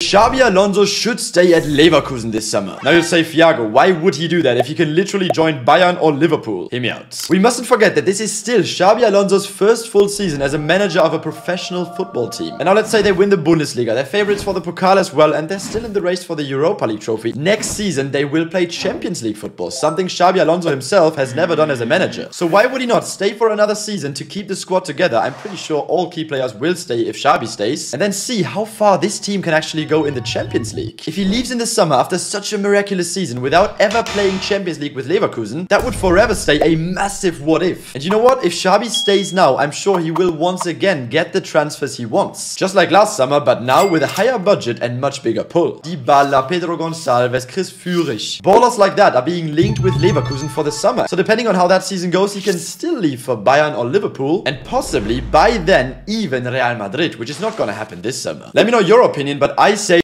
Xabi Alonso should stay at Leverkusen this summer. Now you'll say, Fiago, why would he do that if he can literally join Bayern or Liverpool? Hear me out. We mustn't forget that this is still Xabi Alonso's first full season as a manager of a professional football team. And now let's say they win the Bundesliga, they're favorites for the Pokal as well, and they're still in the race for the Europa League trophy. Next season, they will play Champions League football, something Xabi Alonso himself has never done as a manager. So why would he not stay for another season to keep the squad together? I'm pretty sure all key players will stay if Xabi stays, and then see how far this team can actually go in the Champions League. If he leaves in the summer after such a miraculous season without ever playing Champions League with Leverkusen, that would forever stay a massive what if. And you know what? If Xabi stays now, I'm sure he will once again get the transfers he wants. Just like last summer, but now with a higher budget and much bigger pull. Dybala, Pedro Gonçalves, Chris Führich. Ballers like that are being linked with Leverkusen for the summer. So depending on how that season goes, he can still leave for Bayern or Liverpool and possibly by then even Real Madrid, which is not gonna happen this summer. Let me know your opinion, but I say